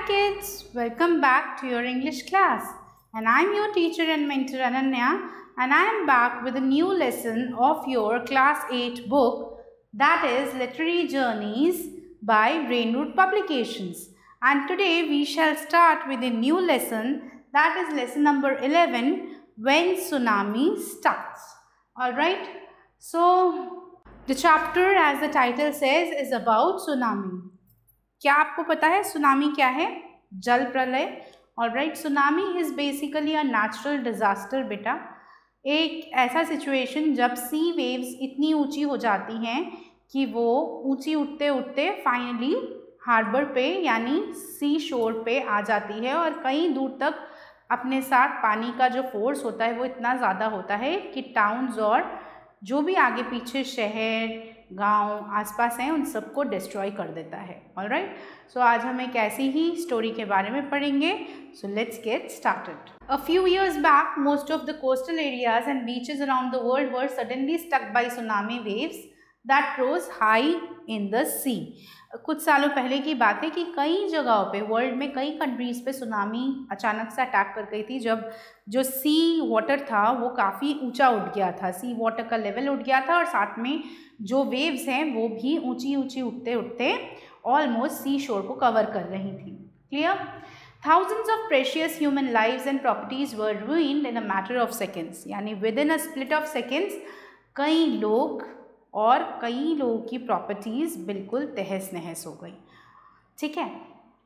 Hi kids, welcome back to your English class. And I'm your teacher and mentor Ananya and I am back with a new lesson of your class 8 book that is Literary Journeys by Rainroot Publications. And today we shall start with a new lesson that is lesson number 11 When Tsunami Starts. Alright, so the chapter as the title says is about tsunami. क्या आपको पता है tsunami क्या है? जल प्रलय। और right tsunami is basically a natural disaster बेटा। एक ऐसा सिचुएशन जब सी वेव्स इतनी ऊँची हो जाती हैं कि वो ऊँची उठते उठते फाइनली हार्बर पे, यानी सी शोर पे आ जाती है और कई दूर तक अपने साथ पानी का जो फोर्स होता है वो इतना ज़्यादा होता है कि टाउन्स और जो भी आगे पीछे शहर गाँव आसपास हैं, उन सबको डिस्ट्रॉय कर देता है। ऑल राइट सो आज हम एक ऐसी ही स्टोरी के बारे में पढ़ेंगे। So let's get started a few years back most of the coastal areas and beaches around the world were suddenly stuck by tsunami waves that rose high in the sea कुछ सालों पहले की बात है कि कई जगहों पे वर्ल्ड में कई कंट्रीज़ पे सुनामी अचानक से अटैक कर गई थी, जब जो सी वाटर था, वो काफ़ी ऊँचा उठ गया था। सी वाटर का लेवल उठ गया था और साथ में जो वेव्स हैं, वो भी ऊँची ऊँची उठते उठते ऑलमोस्ट सी शोर को कवर कर रही थी। Clear thousands of precious human lives and properties were ruined in a matter of seconds यानी within a split of seconds कई लोग और कई लोगों की प्रॉपर्टीज़ बिल्कुल तहस नहस हो गई। ठीक है?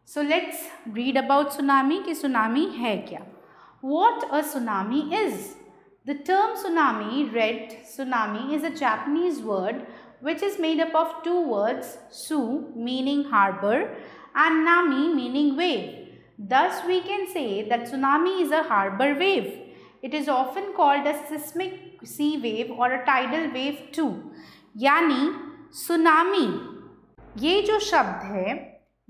So let's read about tsunami कि सुनामी है क्या? What a tsunami is The term tsunami, read tsunami, is a Japanese word which is made up of two words, su meaning harbor and nami meaning wave. Thus we can say that tsunami is a harbor wave. It is often called a seismic sea wave or a tidal wave too. यानी tsunami ये जो शब्द है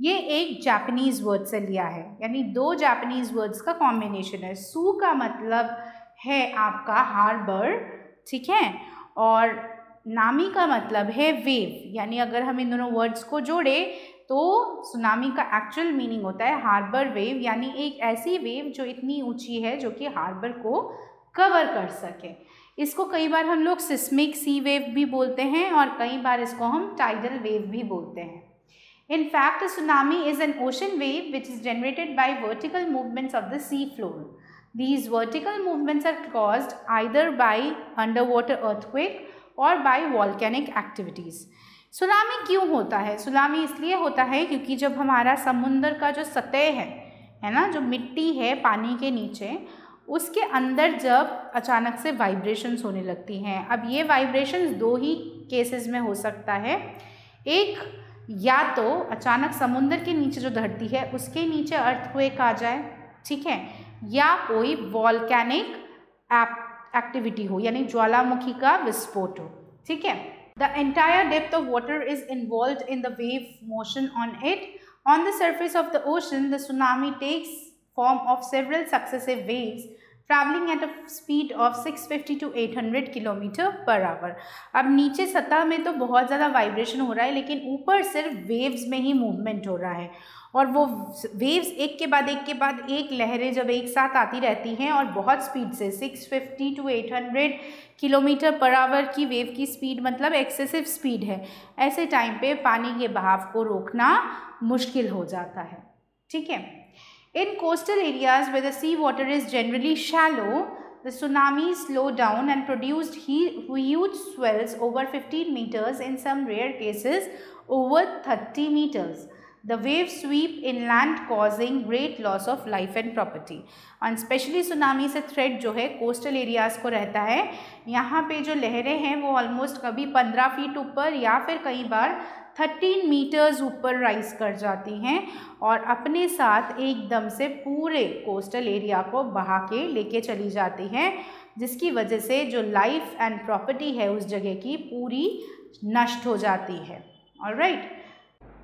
ये एक Japanese word से लिया है यानी दो जापानीज वर्ड्स का कॉम्बिनेशन है सू का मतलब है आपका हार्बर ठीक है? और नामी का मतलब है वेव, यानी अगर हम इन दोनों वर्ड्स को जोड़े तो सुनामी का एक्चुअल मीनिंग होता है हार्बर वेव यानी एक ऐसी वेव जो इतनी ऊँची है जो कि हार्बर को कवर कर सके। इसको कई बार हम लोग सिस्मिक सी वेव भी बोलते हैं और कई बार इसको हम टाइडल वेव भी बोलते हैं। In fact tsunami is an ocean wave which is generated by vertical movements of the sea floor These vertical movements are caused either by underwater earthquake और by volcanic activities. सुनामी क्यों होता है? Tsunami इसलिए होता है क्योंकि जब हमारा समुंदर का जो सतह है है ना, जो मिट्टी है पानी के नीचे, उसके अंदर जब अचानक से वाइब्रेशंस होने लगती हैं, अब ये वाइब्रेशंस दो ही केसेस में हो सकता है। एक, या तो अचानक समुंदर के नीचे जो धरती है, उसके नीचे अर्थक्वेक आ जाए, ठीक है? या कोई वॉलकैनिक एक्टिविटी हो, यानी ज्वालामुखी का विस्फोट हो, ठीक है? The entire depth of water is involve in the wave motion on it on the surface of the ocean the tsunami takes form of several successive waves travelling at a speed of 650 two 800 kilometre per hour अब नीचे सतह में तो बहुत ज़्यादा vibration हो रहा है, लेकिन ऊपर सिर्फ़ वेव्स में ही मूवमेंट हो रहा है। और वो वेव्स एक के बाद एक के बाद एक लहरें जब एक साथ आती रहती हैं और बहुत स्पीड से 650 टू 800 किलोमीटर पर आवर की वेव की स्पीड मतलब एक्सेसिव स्पीड है। ऐसे टाइम पे पानी के बहाव को रोकना मुश्किल हो जाता है। ठीक है? In coastal areas where the sea water is generally shallow The tsunami slowed down and produced huge swells over 15 meters, in some rare cases over 30 meters. the wave sweep inland causing great loss of life and property और specially tsunami से threat जो है coastal areas को रहता है यहाँ पे जो लहरें हैं वो ऑलमोस्ट कभी 15 फीट ऊपर या फिर कई बार 13 मीटर्स ऊपर राइज कर जाती हैं और अपने साथ एकदम से पूरे कोस्टल एरिया को बहा के लेके चली जाती हैं, जिसकी वजह से जो लाइफ एंड प्रॉपर्टी है उस जगह की पूरी नष्ट हो जाती है। और right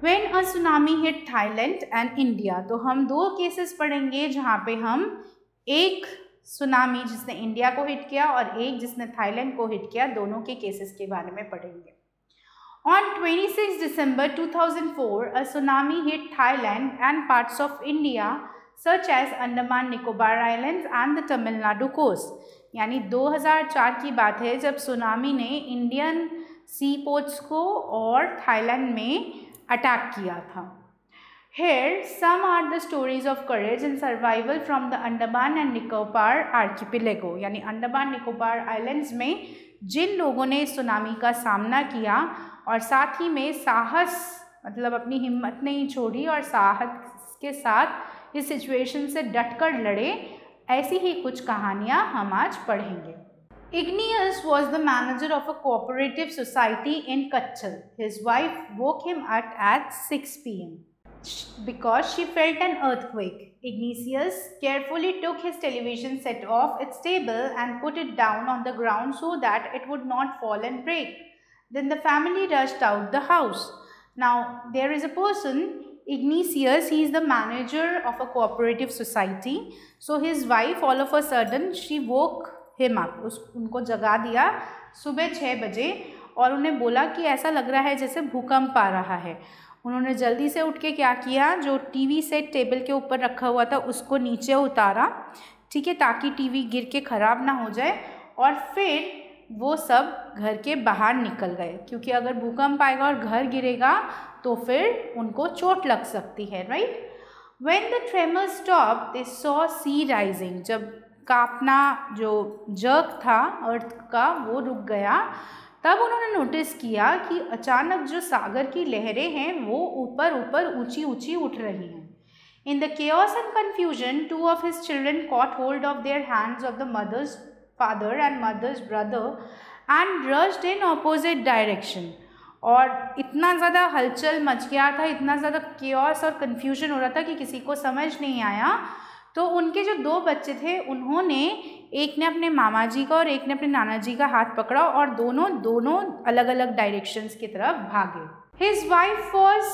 when a tsunami hit Thailand and India तो हम दो केसेस पढ़ेंगे जहाँ पे हम एक सुनामी जिसने इंडिया को हिट किया और एक जिसने थाईलैंड को हिट किया, दोनों के केसेस के बारे में पढ़ेंगे। On 26 December 2004, a tsunami hit Thailand and parts of India, such as Andaman Nicobar Islands and the Tamil Nadu coast. यानी 2004 की बात है जब सुनामी ने इंडियन सी पोर्ट्स को और थाईलैंड में अटैक किया था here some are the stories of courage and survival from the Andaman and Nicobar archipelago यानी अंडमान निकोबार आइलैंड्स में जिन लोगों ने सुनामी का सामना किया और साथ ही में साहस मतलब अपनी हिम्मत नहीं छोड़ी और साहस के साथ इस सिचुएशन से डटकर लड़े, ऐसी ही कुछ कहानियाँ हम आज पढ़ेंगे। Ignatius was the manager of a cooperative society in Katchal his wife woke him at at six P M because she felt an earthquake Ignatius carefully took his television set off its table and put it down on the ground so that it would not fall and break Then the family rushed out the house. Now, there is a person, Ignatius, he is the manager of a cooperative society. So, his wife all of a sudden, she woke him up. उस उनको जगा दिया सुबह छः बजे और उन्हें बोला कि ऐसा लग रहा है जैसे भूकंप आ रहा है उन्होंने जल्दी से उठ के क्या किया जो टीवी सेट टेबल के ऊपर रखा हुआ था उसको नीचे उतारा ठीक है ताकि टीवी गिर के ख़राब ना हो जाए और फिर वो सब घर के बाहर निकल गए। क्योंकि अगर भूकंप आएगा और घर गिरेगा तो फिर उनको चोट लग सकती है right when the tremor stop they saw sea rising जब कापना जो जर्क था अर्थ का, वो रुक गया, तब उन्होंने नोटिस किया कि अचानक जो सागर की लहरें हैं, वो ऊपर ऊपर ऊँची ऊँची उठ रही हैं। In the cares and confusion two of his children caught hold of their hands of the mother's father and mother's brother and rushed in opposite direction और इतना ज़्यादा हलचल मच गया था, इतना ज़्यादा केयर्स और कन्फ्यूज़न हो रहा था कि किसी को समझ नहीं आया। तो उनके जो दो बच्चे थे, उन्होंने एक ने अपने मामा जी का और एक ने अपने नाना जी का हाथ पकड़ा और दोनों दोनों अलग अलग डायरेक्शंस की तरफ़ भागे। His wife was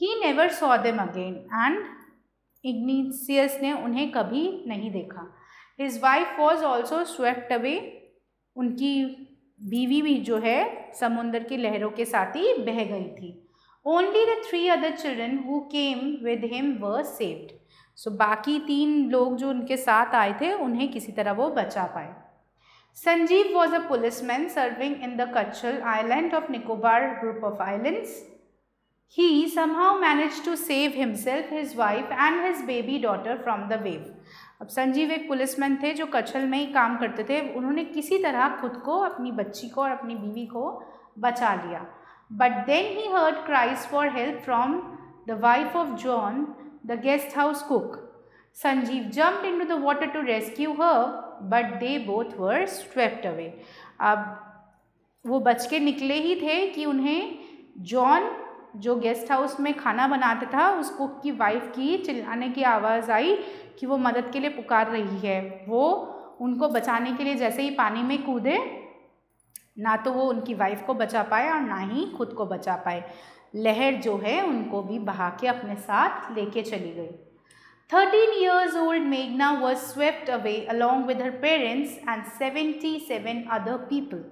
he never saw them again and Ignatius ने उन्हें कभी नहीं देखा। His wife was also swept away उनकी बीवी भी जो है समुन्द्र की लहरों के साथ ही बह गई थी। Only the three other children who came with him were saved so बाकी तीन लोग जो उनके साथ आए थे, उन्हें किसी तरह वो बचा पाए। Sanjeev was a policeman serving in the Katchal island of Nicobar group of islands he somehow manage to save himself his wife and his baby daughter from the wave अब संजीव एक पुलिसमैन थे जो कच्छल में ही काम करते थे उन्होंने किसी तरह खुद को अपनी बच्ची को और अपनी बीवी को बचा लिया but then he heard cries for help from the wife of John the guest house cook. Sanjeev jumped into the water to rescue her, but they both were swept away. अब वो बच के निकले ही थे कि उन्हें जॉन जो guest house में खाना बनाता था उस कुक की वाइफ की चिल्लाने की आवाज़ आई कि वो मदद के लिए पुकार रही है। वो उनको बचाने के लिए जैसे ही पानी में कूदे, ना तो वो उनकी वाइफ को बचा पाए और ना ही खुद को बचा पाए। लहर जो है, उनको भी बहा के अपने साथ लेके चली गई। थर्टीन ईयर्स ओल्ड मेघना was swept away along with her parents and seventy seven other people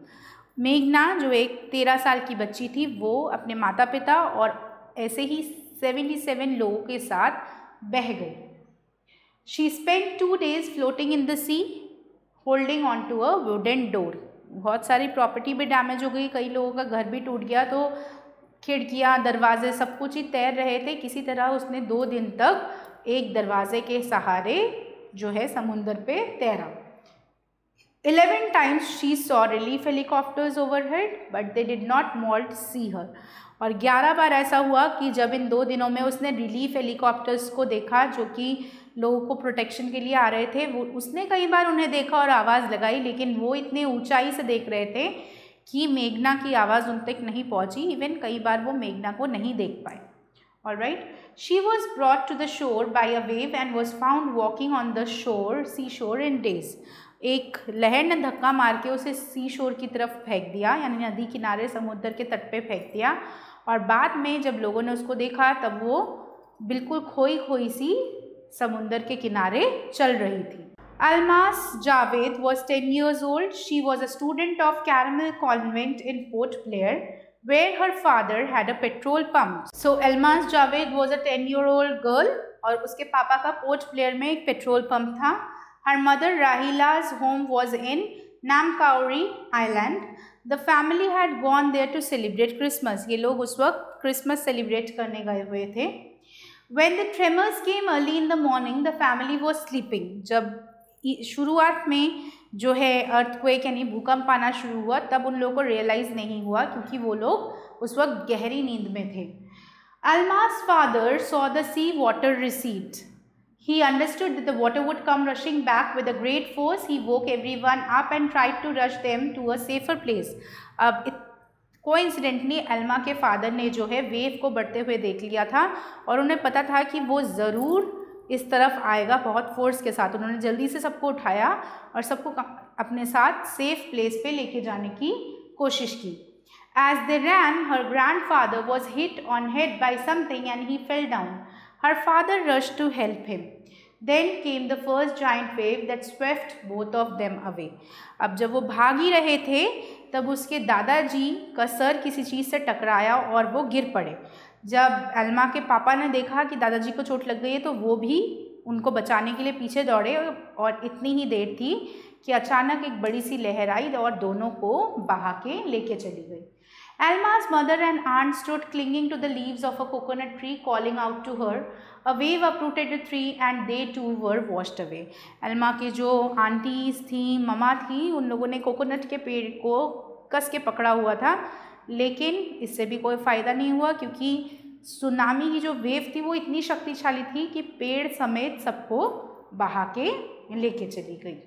मेघना, जो एक तेरह साल की बच्ची थी, वो अपने माता पिता और ऐसे ही सेवेंटी सेवन लोगों के साथ बह गई। She spend two days floating in the sea holding on to a wooden door बहुत सारी प्रॉपर्टी भी डैमेज हो गई, कई लोगों का घर भी टूट गया तो खिड़कियाँ, दरवाजे सब कुछ ही तैर रहे थे। किसी तरह उसने दो दिन तक एक दरवाजे के सहारे जो है समुंदर पे तैरा। Eleven times she saw relief helicopters overhead but they did not malt see her और ग्यारह बार ऐसा हुआ कि जब इन दो दिनों में उसने रिलीफ हेलीकॉप्टर्स को देखा, जो कि लोगों को प्रोटेक्शन के लिए आ रहे थे, वो, उसने कई बार उन्हें देखा और आवाज़ लगाई, लेकिन वो इतने ऊंचाई से देख रहे थे कि मेघना की आवाज़ उन तक नहीं पहुँची इवन कई बार वो मेघना को नहीं देख पाए। और right she was brought to the shore by a wave and was found walking on the shore sea shore in days एक लहर ने धक्का मार के उसे सी शोर की तरफ़ फेंक दिया, यानी नदी किनारे समुद्र के तट पे फेंक दिया। और बाद में जब लोगों ने उसको देखा, तब वो बिल्कुल खोई खोई सी समुंदर के किनारे चल रही थी। Almas Javed was ten years old she was a student of Carmel convent in Port Blair where her father had a petrol pump so Almas Javed was a ten year old girl और उसके पापा का पोर्ट प्लेयर में एक petrol pump था। Her mother Rahila's home was in Nancowry island the family had gone there to celebrate Christmas ये लोग उस वक्त क्रिसमस सेलिब्रेट करने गए हुए थे. When the tremors came early in the morning the family was sleeping जब शुरुआत में जो है अर्थक्वेक यानी भूकंप आना शुरू हुआ, तब उन लोगों को रियलाइज़ नहीं हुआ क्योंकि वो लोग उस वक्त गहरी नींद में थे. Alma's father saw the sea water recede. He understood that the water would come rushing back with a great force. He woke everyone up and tried to rush them to a safer place. अब coincidentally Alma के father ने जो है wave को बढ़ते हुए देख लिया था और उन्हें पता था कि वो ज़रूर इस तरफ़ आएगा बहुत फोर्स के साथ उन्होंने जल्दी से सबको उठाया और सबको अपने साथ सेफ़ प्लेस पे लेके जाने की कोशिश की as As they ran, her grandfather was hit on head by something and he fell down. Her father rushed to help him. Then came the first giant wave that swept both of them away. अब जब वो भाग ही रहे थे, तब उसके दादाजी का सर किसी चीज़ से टकराया और वो गिर पड़े जब अलमा के पापा ने देखा कि दादाजी को चोट लग गई है तो वो भी उनको बचाने के लिए पीछे दौड़े और इतनी ही देर थी कि अचानक एक बड़ी सी लहर आई और दोनों को बहा के लेके चली गई Alma's mother and aunt stood clinging to the leaves of a coconut tree calling out to her. A wave uprooted the tree and they too were washed away. Alma की जो आंटीज थी ममा थी उन लोगों ने coconut के पेड़ को कस के पकड़ा हुआ था लेकिन इससे भी कोई फ़ायदा नहीं हुआ क्योंकि सुनामी की जो वेव थी वो इतनी शक्तिशाली थी कि पेड़ समेत सबको बहा के लेके चली गई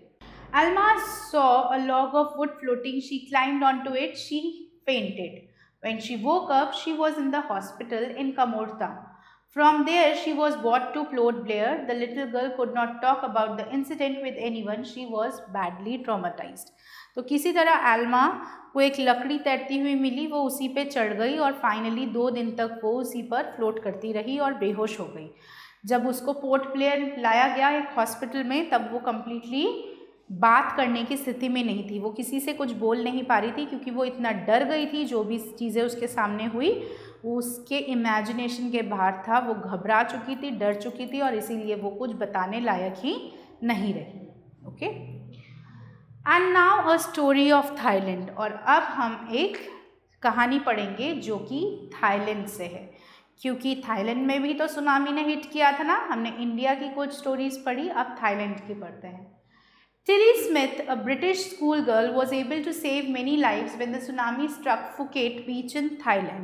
Alma saw a log of wood floating. She climbed onto it. She fainted. When she woke up, she was in the hospital in Kamorta. From there, she was brought to Port Blair. The little girl could not talk about the incident with anyone. She was badly traumatized. तो किसी तरह Elma को एक लकड़ी तैरती हुई मिली वो उसी पे चढ़ गई और फाइनली दो दिन तक वो उसी पर फ्लोट करती रही और बेहोश हो गई जब उसको पोर्ट प्लेयर लाया गया एक हॉस्पिटल में तब वो कम्प्लीटली बात करने की स्थिति में नहीं थी। वो किसी से कुछ बोल नहीं पा रही थी क्योंकि वो इतना डर गई थी, जो भी चीज़ें उसके सामने हुई वो उसके इमेजिनेशन के बाहर था। वो घबरा चुकी थी, डर चुकी थी और इसीलिए वो कुछ बताने लायक ही नहीं रही। Okay and now a story of Thailand और अब हम एक कहानी पढ़ेंगे जो कि थाईलैंड से है। क्योंकि थाईलैंड में भी तो सुनामी ने हिट किया था ना। हमने इंडिया की कुछ स्टोरीज पढ़ी, अब थाईलैंड की पढ़ते हैं। Tilly Smith, a British schoolgirl, was able to save many lives when the tsunami struck Phuket beach in Thailand.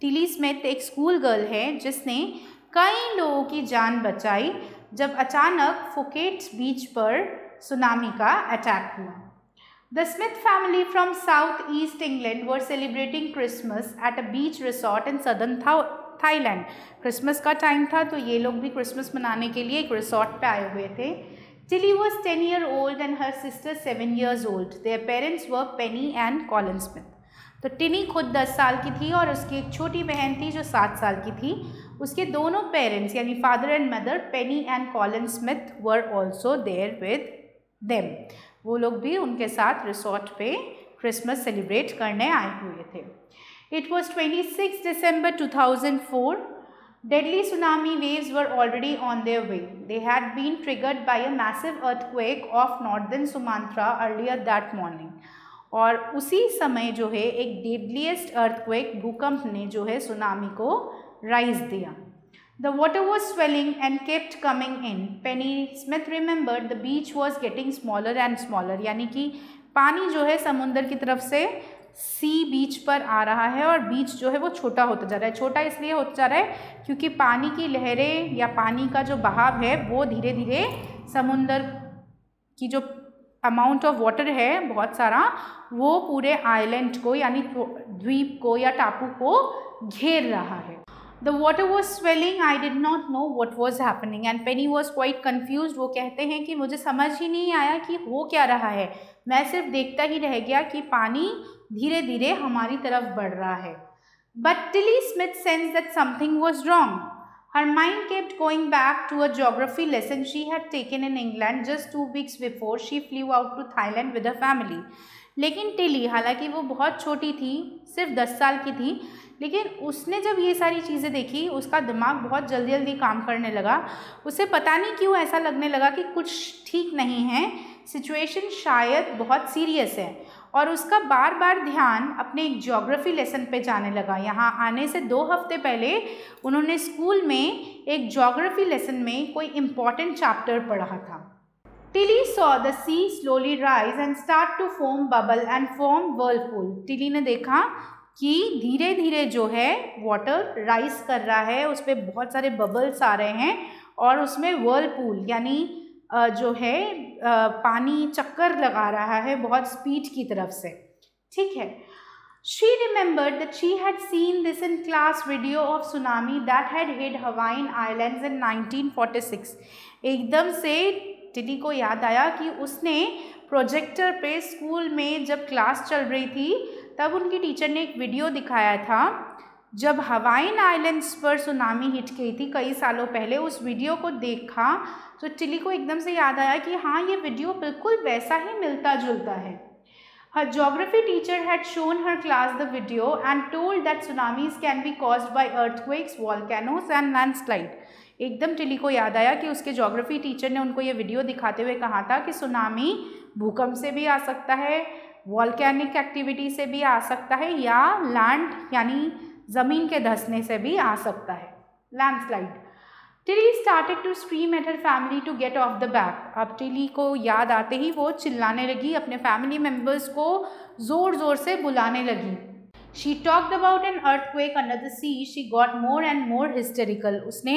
Tilly Smith एक स्कूल गर्ल है जिसने कई लोगों की जान बचाई जब अचानक फुकेट बीच पर सुनामी का अटैक हुआ। The Smith family from south east England were celebrating Christmas at a beach resort in southern Thailand Christmas का टाइम था तो ये लोग भी क्रिसमस मनाने के लिए एक रिसोर्ट पे आए हुए थे। Tilly was 10 year old and her sister 7 years old. Their parents were Penny and Colin Smith. तो टिनी खुद 10 साल की थी और उसकी एक छोटी बहन थी जो 7 साल की थी उसके दोनों पेरेंट्स यानी father and mother Penny and Colin Smith were also there with them वो लोग भी उनके साथ रिसोर्ट पे क्रिसमस सेलिब्रेट करने आए हुए थे it was twenty six December two thousand four Deadly tsunami waves were already on their way. They had been triggered by a massive earthquake off northern Sumatra earlier that morning. और उसी समय जो है एक डेडलीस्ट अर्थक्वेक भूकंप ने जो है सुनामी को राइज दिया the water was swelling and kept coming in Penny Smith remember the beach was getting smaller and smaller यानी कि पानी जो है समुंदर की तरफ़ से सी बीच पर आ रहा है और बीच जो है वो छोटा होता जा रहा है। छोटा इसलिए होता जा रहा है क्योंकि पानी की लहरें या पानी का जो बहाव है, वो धीरे धीरे समुंदर की जो अमाउंट ऑफ़ वाटर है, बहुत सारा, वो पूरे आइलैंड को यानी द्वीप को या टापू को घेर रहा है। The water was swelling I did not know what was happening and Penny was quite confuse वो कहते हैं कि मुझे समझ ही नहीं आया कि हो क्या रहा है। मैं सिर्फ़ देखता ही रह गया कि पानी धीरे धीरे हमारी तरफ़ बढ़ रहा है। But Tilly Smith sense that something was wrong Her mind kept going back to a geography lesson she had taken in England just two weeks before she flew out to Thailand with her family. लेकिन Tilly, हालाँकि वो बहुत छोटी थी, सिर्फ़ दस साल की थी, लेकिन उसने जब ये सारी चीज़ें देखी, उसका दिमाग बहुत जल्दी जल्दी काम करने लगा। उसे पता नहीं क्यों ऐसा लगने लगा कि कुछ ठीक नहीं है, सिचुएशन शायद बहुत सीरियस है, और उसका बार बार ध्यान अपने एक जोग्राफ़ी लेसन पे जाने लगा। यहाँ आने से दो हफ़्ते पहले उन्होंने स्कूल में एक जोग्राफ़ी लेसन में कोई इंपॉर्टेंट चैप्टर पढ़ा था। Tilly saw the sea slowly rise and start to form bubble and form whirlpool Tilly ने देखा कि धीरे धीरे जो है वाटर राइज कर रहा है, उस पर बहुत सारे बबल्स आ रहे हैं और उसमें वर्लपूल यानी जो है पानी चक्कर लगा रहा है बहुत स्पीड की तरफ़ से। ठीक है? She remembered that she had seen this in class video of tsunami that had hit Hawaiian Islands in 1946. एकदम से टिली को याद आया कि उसने प्रोजेक्टर पे स्कूल में जब क्लास चल रही थी, तब उनकी टीचर ने एक वीडियो दिखाया था, जब हवाइन आइलैंड्स पर सुनामी हिट गई थी कई सालों पहले, उस वीडियो को देखा तो टिली को एकदम से याद आया कि हाँ ये वीडियो बिल्कुल वैसा ही मिलता जुलता है। Her geography teacher had shown her class the video and told that tsunamis can be caused by earthquakes volcanoes and landslide एकदम टिली को याद आया कि उसके जोग्राफी टीचर ने उनको ये वीडियो दिखाते हुए कहा था कि सुनामी भूकंप से भी आ सकता है वॉलकैनिक एक्टिविटी से भी आ सकता है या लैंड यानी ज़मीन के धसने से भी आ सकता है। Landslide Tilly started to scream at her family to get off the back अब टिली को याद आते ही वो चिल्लाने लगी, अपने फैमिली मेंबर्स को ज़ोर ज़ोर से बुलाने लगी। She talked about an quake under the sea she got more and more hysterical उसने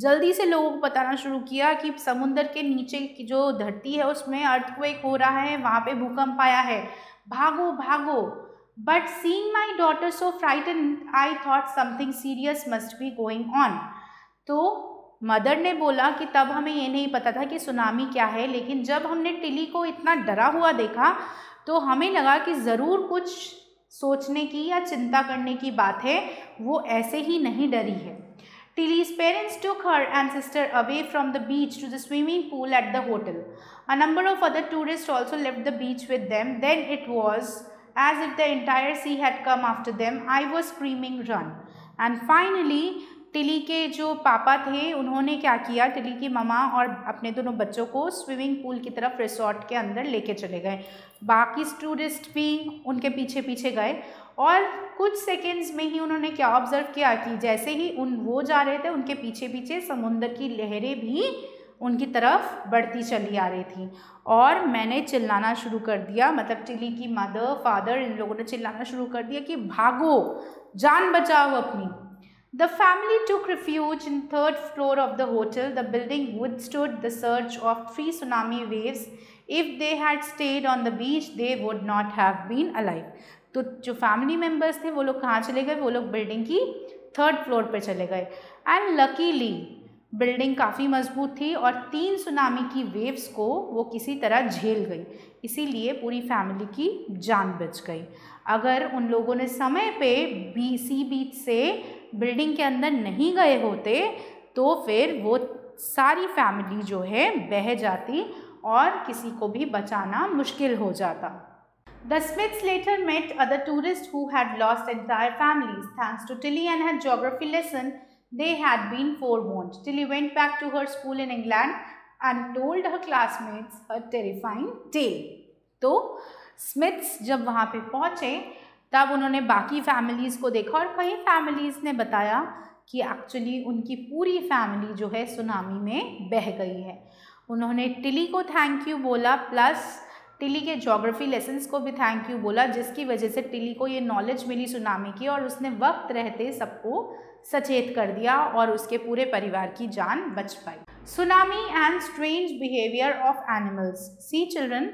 जल्दी से लोगों को बताना शुरू किया कि समुंदर के नीचे की जो धरती है, उसमें अर्थ क्वेक हो रहा है, वहाँ पे भूकंप आया है। भागो भागो। But seeing my daughter so frighten I thought something serious must be going on तो मदर ने बोला कि तब हमें ये नहीं पता था कि सुनामी क्या है, लेकिन जब हमने टिली को इतना डरा हुआ देखा तो हमें लगा कि ज़रूर कुछ सोचने की या चिंता करने की बात है, वो ऐसे ही नहीं डरी है। Tilly's parents to her and sister away from the beach to the swimming pool at the hotel a number of other tourist also leave the beach with them then it was as if the entire sea had come after them I was screaming run and finally Tilly के जो पापा थे, उन्होंने क्या किया? Tilly की mama और अपने दोनों बच्चों को स्विमिंग पूल की तरफ़ रिसोर्ट के अंदर लेके चले गए। बाकी टूरिस्ट भी उनके पीछे पीछे गए और कुछ सेकेंड्स में ही उन्होंने क्या ऑब्ज़र्व किया कि जैसे ही उन वो जा रहे थे, उनके पीछे पीछे समुंदर की लहरें भी उनकी तरफ़ बढ़ती चली आ रही थी। और मैंने चिल्लाना शुरू कर दिया मतलब टिली की मदर फादर इन लोगों ने चिल्लाना शुरू कर दिया कि भागो, जान बचाओ अपनी। The family took refuge in third floor of the hotel. The building withstood the surge of three tsunami waves. If they had stayed on the beach, they would not have been alive. तो जो family members थे वो लोग कहाँ चले गए वो लोग बिल्डिंग की थर्ड फ्लोर पर चले गए एंड लकीली बिल्डिंग काफ़ी मज़बूत थी और तीन सुनामी की वेव्स को वो किसी तरह झेल गई इसीलिए पूरी फैमिली की जान बच गई अगर उन लोगों ने समय पे बी सी बीच से बिल्डिंग के अंदर नहीं गए होते तो फिर वो सारी फैमिली जो है बह जाती और किसी को भी बचाना मुश्किल हो जाता। The Smiths later met other tourist who had lost entire families. Thanks to Tilly and her geography lesson, they had been fortunate Tilly went back to her school in England and told her classmates her terrifying tale. तो Smiths जब वहाँ पर पहुँचे तब उन्होंने बाकी families को देखा और कई फैमिलीज़ ने बताया कि एक्चुअली उनकी पूरी फैमिली जो है सुनामी में बह गई है। उन्होंने टिली को थैंक यू बोला प्लस टिली के जोग्राफी लेसन्स को भी थैंक यू बोला, जिसकी वजह से टिली को ये नॉलेज मिली सुनामी की और उसने वक्त रहते सबको सचेत कर दिया और उसके पूरे परिवार की जान बच पाई। Tsunami and strange behaviour of animals see children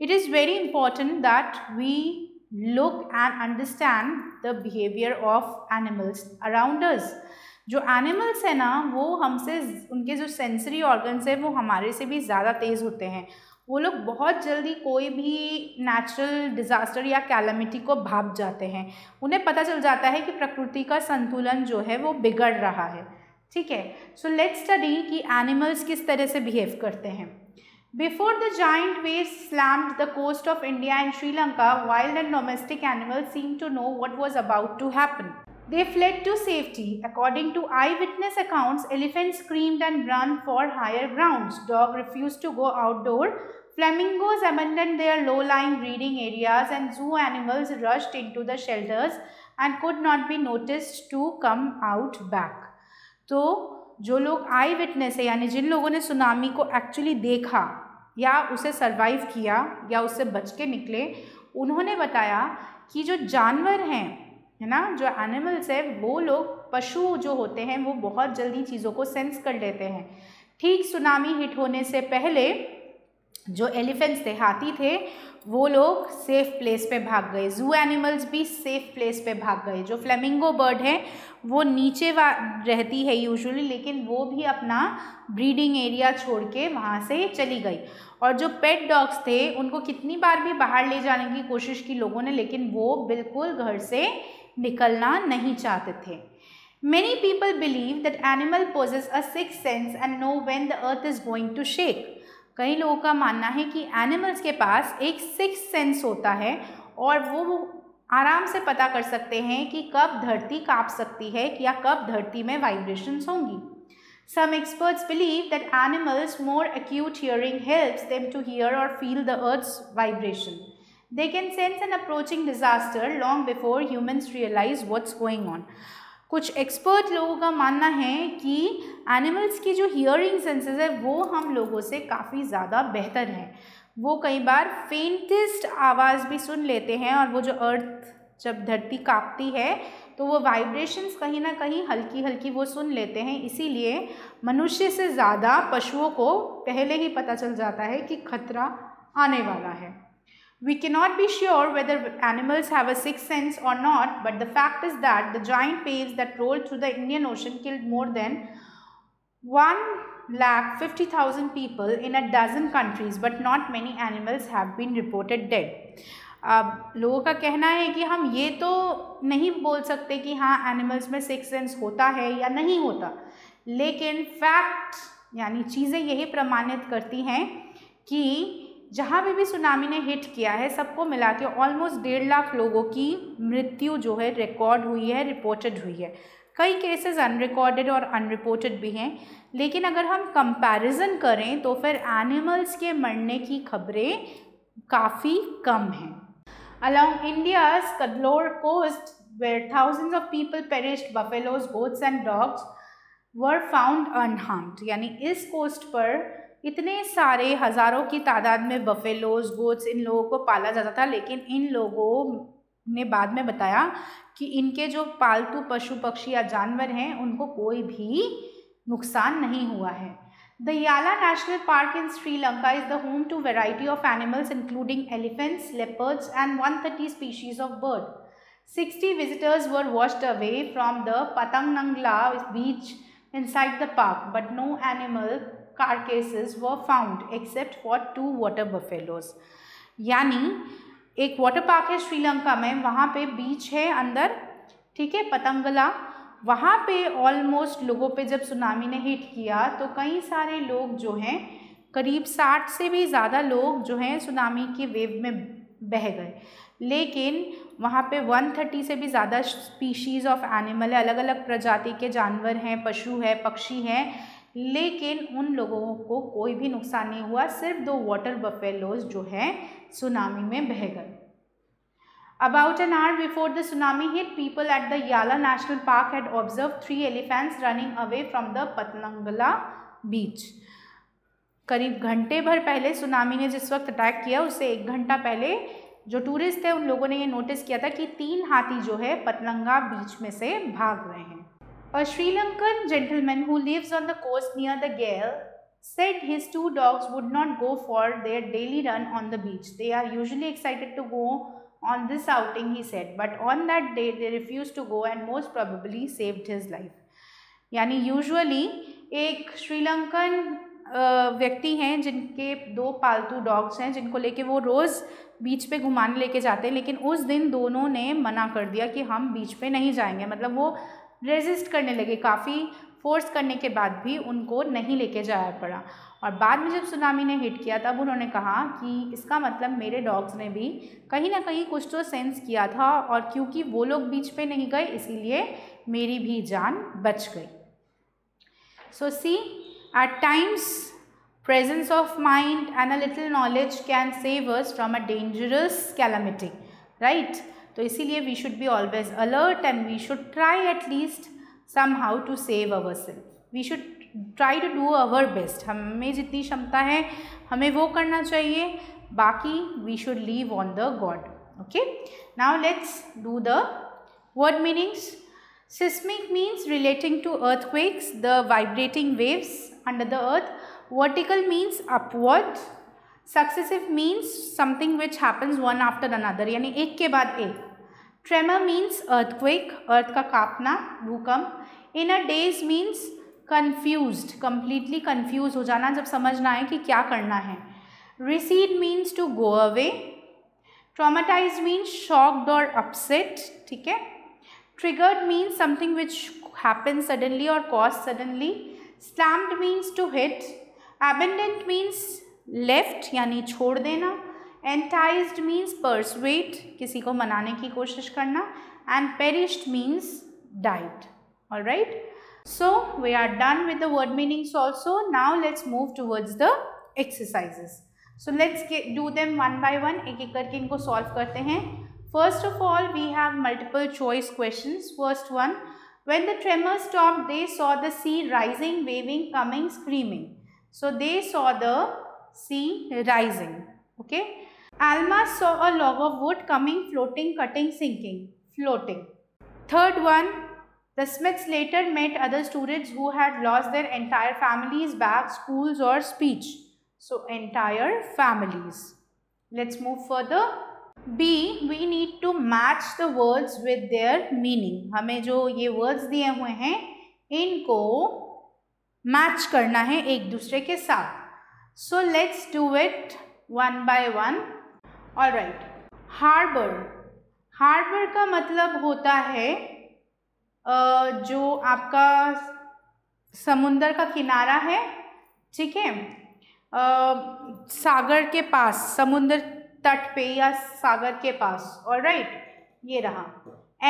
it is very important that we and understand the behavior of animals around us. जो एनिमल्स हैं ना, वो हमसे, उनके जो सेंसरी ऑर्गन्स हैं, वो हमारे से भी ज़्यादा तेज़ होते हैं। वो लोग बहुत जल्दी कोई भी नेचुरल डिज़ास्टर या कैलमिटी को भाप जाते हैं। उन्हें पता चल जाता है कि प्रकृति का संतुलन जो है, वो बिगड़ रहा है। ठीक है? सो लेट्स स्टडी कि एनिमल्स किस तरह से बिहेव करते हैं। Before the giant waves slammed the coast of India and Sri Lanka, wild and domestic animals seemed to know what was about to happen. They fled to safety. According to eyewitness accounts, elephants screamed and ran for higher grounds. Dog refused to go outdoor. Flamingos abandoned their low-lying breeding areas and zoo animals rushed into the shelters and could not be noticed to come out back. तो जो लोग आई witness है, यानी जिन लोगों ने tsunami को actually देखा, या उसे सरवाइव किया, या उससे बच के निकले, उन्होंने बताया कि जो जानवर हैं, है ना, जो एनिमल्स है, वो लोग पशु जो होते हैं, वो बहुत जल्दी चीज़ों को सेंस कर लेते हैं। ठीक सुनामी हिट होने से पहले जो एलिफेंट्स थे, हाथी थे वो लोग सेफ़ प्लेस पे भाग गए। जू एनिमल्स भी सेफ़ प्लेस पे भाग गए। जो फ्लेमिंगो बर्ड है, वो नीचे रहती है यूजुअली लेकिन वो भी अपना ब्रीडिंग एरिया छोड़ के वहाँ से चली गई। और जो पेट डॉग्स थे, उनको कितनी बार भी बाहर ले जाने की कोशिश की लोगों ने, लेकिन वो बिल्कुल घर से निकलना नहीं चाहते थे। Many people believe that animal possess a sixth sense and know when the earth is going to shake. कई लोगों का मानना है कि एनिमल्स के पास एक सिक्स सेंस होता है और वो आराम से पता कर सकते हैं कि कब धरती काँप सकती है या कब धरती में वाइब्रेशंस होंगी। Some experts believe that animals more acute hearing helps them to hear और feel the earth vibration they can sense an approaching disaster long before humans realise what's going on कुछ एक्सपर्ट लोगों का मानना है कि animals की जो hearing senses है, वो हम लोगों से काफ़ी ज़्यादा बेहतर है। वो कई बार फेंटेस्ट आवाज़ भी सुन लेते हैं और वो जो अर्थ जब धरती काँपती है तो वो वाइब्रेशंस कहीं ना कहीं हल्की हल्की वो सुन लेते हैं। इसीलिए मनुष्य से ज़्यादा पशुओं को पहले ही पता चल जाता है कि खतरा आने वाला है। We cannot be sure whether animals have a sixth sense or not, but the fact is that the giant waves that rolled through the Indian Ocean killed more than 1 lakh 50,000 people in a dozen countries, but not many animals have been reported dead. अब लोगों का कहना है कि हम ये तो नहीं बोल सकते कि हाँ एनिमल्स में सिक्स सेंस होता है या नहीं होता लेकिन फैक्ट यानी चीज़ें यही प्रमाणित करती हैं कि जहाँ भी भी सुनामी ने हिट किया है, सबको मिला के ऑलमोस्ट डेढ़ लाख लोगों की मृत्यु जो है रिकॉर्ड हुई है रिपोर्टेड हुई है। कई केसेस अनरिकॉर्डेड और अनरिपोर्टेड भी हैं, लेकिन अगर हम कंपैरिजन करें तो फिर एनिमल्स के मरने की खबरें काफ़ी कम हैं। Along India's Cuddalore coast where thousands of people perished buffaloes goats and dogs were found unharmed यानी इस कोस्ट पर इतने सारे हज़ारों की तादाद में बफेलोज गोट्स इन लोगों को पाला जाता था, लेकिन इन लोगों ने बाद में बताया कि इनके जो पालतू पशु पक्षी या जानवर हैं, उनको कोई भी नुकसान नहीं हुआ है। The Yala national park in Sri Lanka is the home to variety of animals including elephants leopards and one thirty species of bird sixty visitors were washed away from the Patanangala beach inside the park but no animal carcasses were found, except for two water buffaloes. यानी, एक water park है श्रीलंका में, वहाँ पे बीच है अंदर, ठीक है, पतंगला। वहाँ पे ऑलमोस्ट लोगों पे जब सुनामी ने हिट किया तो कई सारे लोग जो हैं, करीब साठ से भी ज़्यादा लोग जो हैं सुनामी की वेव में बह गए। लेकिन, वहाँ पे 130 से भी ज़्यादा स्पीशीज़ ऑफ़ एनिमल है अलग अलग प्रजाति के जानवर हैं, पशु है, पक्षी हैं लेकिन उन लोगों को कोई भी नुकसान नहीं हुआ, सिर्फ़ दो वाटर बफेलोज जो है सुनामी में बह गए। About an hour before the tsunami hit people at the Yala national park had observe three elephants running away from the Patanangala beach करीब घंटे भर पहले सुनामी ने जिस वक्त अटैक किया, उससे एक घंटा पहले जो टूरिस्ट थे, उन लोगों ने ये नोटिस किया था कि तीन हाथी जो है पतनंगा बीच में से भाग रहे हैं। A Sri Lankan gentleman who lives on the coast near the gale said his two dogs would not go for their daily run on the beach. They are usually excited to go on this outing, he said, but on that day they refused to go and most probably saved his life. यानी usually एक श्रीलंकन व्यक्ति हैं जिनके दो पालतू dogs हैं जिनको लेके वो रोज़ बीच पे घुमाने लेके जाते हैं लेकिन उस दिन दोनों ने मना कर दिया कि हम बीच पे नहीं जाएँगे मतलब वो रेजिस्ट करने लगे। काफ़ी फोर्स करने के बाद भी उनको नहीं लेके जाया पड़ा। और बाद में जब सुनामी ने हिट किया, तब उन्होंने कहा कि इसका मतलब मेरे डॉग्स ने भी कहीं ना कहीं कुछ तो सेंस किया था और क्योंकि वो लोग बीच पे नहीं गए, इसीलिए मेरी भी जान बच गई। So see at times presence of mind and a little knowledge can save us from a dangerous calamity, right? तो इसीलिए we should be always alert and we should try at least somehow to save our self we should try to do our best हमें जितनी क्षमता है, हमें वो करना चाहिए। बाकी we should leave on the god okay now let's do the word meanings seismic means relating to earthquakes the vibrating waves under the earth vertical means upward successive means something which happens one after another यानी एक के बाद एक. ट्रेमा means earthquake अर्थ का कापना भूकंप in a daze means confuse completely confuse हो जाना जब समझना आए कि क्या करना है recede means to go away traumatise means shocked और अपसेट ठीक है triggered means something which happen suddenly और cause suddenly slammed means to hit abandoned means left यानी छोड़ देना. enticed means persuade किसी को मनाने की कोशिश करना and perished means died all right so we are done with the word meanings also now let's move towards the exercises so let's get, do them one by one एक एक करके इनको solve करते हैं first of all we have multiple choice questions first one when the tremor stopped they saw the sea rising waving coming screaming so they saw the sea rising. Okay. Alma saw a log of wood coming, floating, cutting, sinking, floating. Third one, the Smiths later met other students who had lost their entire families, bags, schools or speech. So entire families. Let's move further. B, we need to match the words with their meaning. हमें जो ये words दिए हुए हैं इनको match करना है एक दूसरे के साथ so let's do it one by one और राइट हार्बर हार्बर का मतलब होता है जो आपका समुंदर का किनारा है, ठीक है? सागर के पास, समुंदर तट पे या सागर के पास। और राइट ये रहा।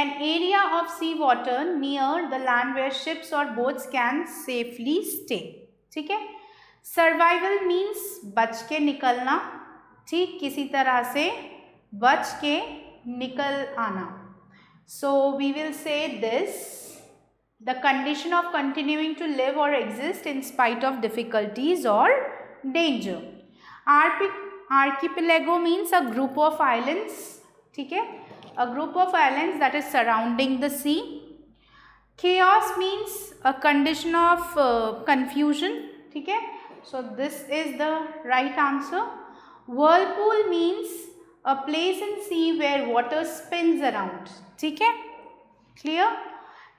An area of sea water near the land where ships और बोट्स कैन सेफली स्टे ठीक है? सर्वाइवल मीन्स बच के निकलना ठीक किसी तरह से बच के निकल आना। So we will say this the condition of continuing to live और exist in spite of difficulties और danger आर्पिक archipelago means a group of islands ठीक है? A group of islands that is surrounding the sea chaos means a condition of confusion ठीक है? So this is the right answer Whirlpool means a place in sea where water spins around. Okay? Clear?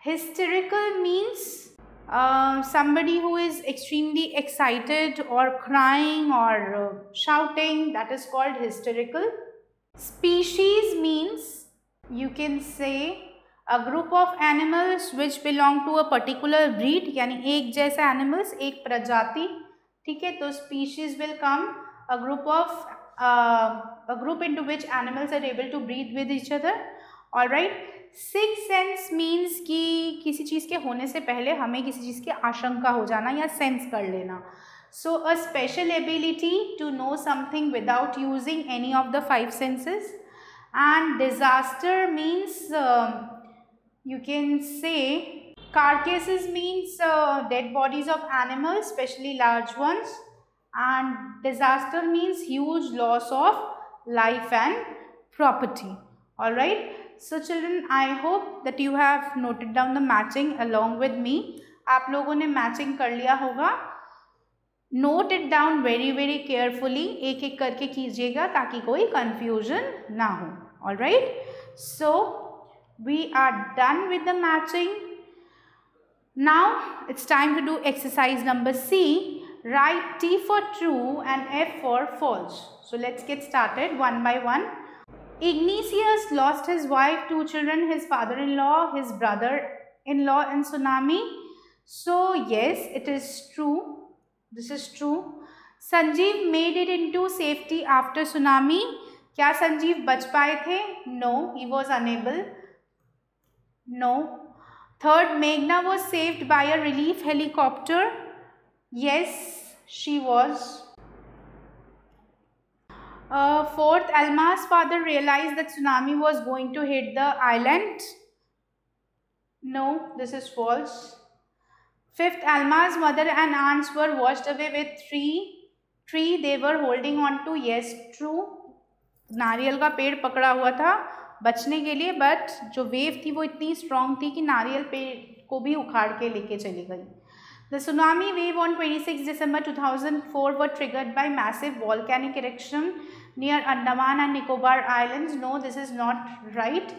Hysterical means uh, somebody who is extremely excited or crying or uh, shouting that is called hysterical. Species means you can say a group of animals which belong to a particular breed यानी एक जैसे animals एक प्रजाति ठीक है तो species will come a group of uh, a group into which animals are able to breathe with each other. All right six sense means कि किसी चीज़ के होने से पहले हमें किसी चीज़ की आशंका हो जाना या सेंस कर लेना। So a special ability to know something without using any of the five senses and disaster means you can say carcasses means dead bodies of animals specially large ones and disaster means huge loss of life and property all right so children i hope that you have noted down the matching along with me आप लोगों ने matching कर लिया होगा note it down very very carefully एक एक करके कीजिएगा ताकि कोई कन्फ्यूजन ना हो all right so we are done with the matching now it's time to do exercise number C write T for true and F for false. So let's get started one by one. Ignatius lost his wife, two children, his father-in-law, his brother-in-law in tsunami. So yes, it is true. This is true. Sanjeev made it into safety after tsunami. क्या संजीव बच पाए थे no he was unable no third मेघना was saved by a relief helicopter Yes she was uh, fourth alma's father realized that tsunami was going to hit the island no this is false fifth alma's mother and aunts were washed away with three they were holding on to yes true नारियल का पेड़ पकड़ा हुआ था बचने के लिए but जो वेव थी वो इतनी स्ट्रांग थी कि नारियल पेड़ को भी उखाड़ के लेके चली गई the tsunami wave on 26 December 2004 were triggered by massive volcanic eruption near Andaman and Nicobar islands no this is not right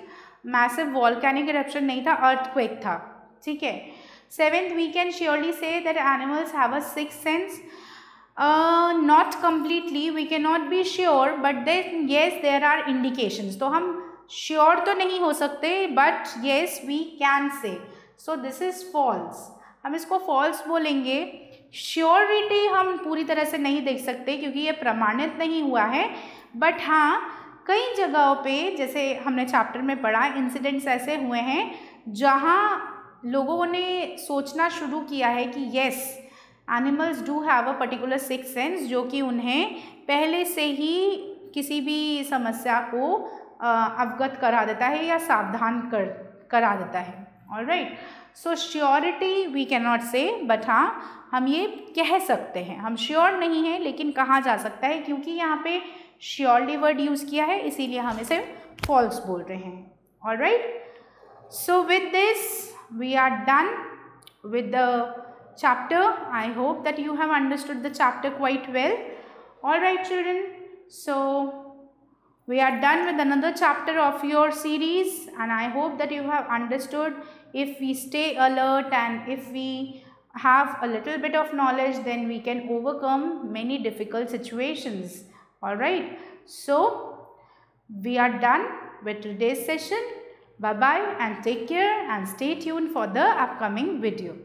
massive volcanic eruption नहीं था अर्थक्वेक था ठीक है? Seventh we can surely say that animals have a six sense uh, not completely we cannot be sure but then yes there are indications. तो हम sure तो नहीं हो सकते but yes we can say so this is false हम इसको false बोलेंगे। Surety हम पूरी तरह से नहीं देख सकते क्योंकि ये प्रमाणित नहीं हुआ है। बट हाँ कई जगहों पे, जैसे हमने चैप्टर में पढ़ा इंसिडेंट्स ऐसे हुए हैं, जहाँ लोगों ने सोचना शुरू किया है कि yes animals do have a particular six sense जो कि उन्हें पहले से ही किसी भी समस्या को अवगत करा देता है या सावधान कर, करा देता है। All right so surety we can not say but हाँ हम ये कह सकते हैं। हम श्योर नहीं हैं, लेकिन कहा जा सकता है, क्योंकि यहाँ पे श्योरली वर्ड यूज़ किया है, इसीलिए हम इसे फॉल्स बोल रहे हैं। All right so with this we are done with the chapter I hope that you have understood the chapter quite well all right children so we are done with another chapter of your series and I hope that you have understood if we stay alert and if we have a little bit of knowledge then we can overcome many difficult situations. Alright, so we are done with today's session. Bye-bye and take care and stay tuned for the upcoming video.